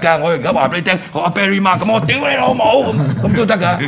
㗎，我而家話俾你聽，學阿 Barry 媽咁，我屌你老母咁咁都得㗎。